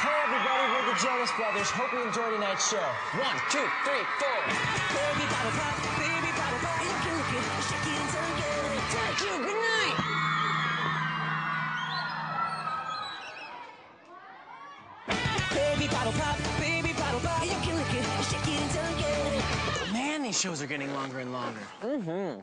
Hey everybody, we're the Jonas Brothers. Hope you enjoy tonight's show. One, two, three, four. Baby bottle pop, baby bottle pop. You can look it, shake it until you get it. Thank you. Good night. Baby bottle pop, baby bottle pop. You can lick it, shake it until you get it. Man, these shows are getting longer and longer. Mm-hmm.